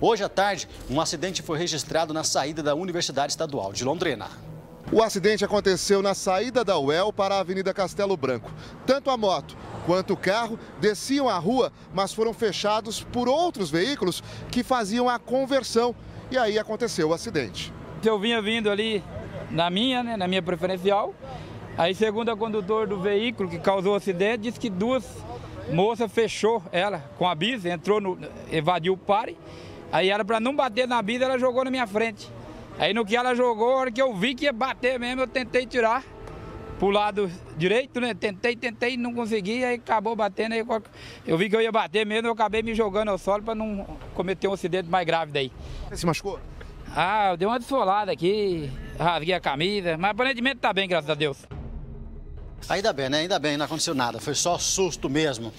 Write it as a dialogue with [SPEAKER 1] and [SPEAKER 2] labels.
[SPEAKER 1] Hoje à tarde, um acidente foi registrado na saída da Universidade Estadual de Londrina.
[SPEAKER 2] O acidente aconteceu na saída da UEL para a Avenida Castelo Branco. Tanto a moto quanto o carro desciam a rua, mas foram fechados por outros veículos que faziam a conversão. E aí aconteceu o acidente.
[SPEAKER 3] Eu vinha vindo ali na minha, né, na minha preferencial. Aí, segundo a condutor do veículo que causou o acidente, disse que duas moças fechou ela com a bis, entrou no, evadiu o pare. Aí ela, para não bater na bis, ela jogou na minha frente. Aí no que ela jogou, a hora que eu vi que ia bater mesmo, eu tentei tirar pro lado direito, né? Tentei, tentei, não consegui, aí acabou batendo. Aí eu vi que eu ia bater mesmo, eu acabei me jogando ao solo para não cometer um acidente mais grave daí.
[SPEAKER 2] Você se machucou?
[SPEAKER 3] Ah, eu dei uma desfolada aqui, rasguei a camisa, mas aparentemente tá bem, graças a Deus.
[SPEAKER 1] Ainda bem, né? Ainda bem, não aconteceu nada. Foi só susto mesmo.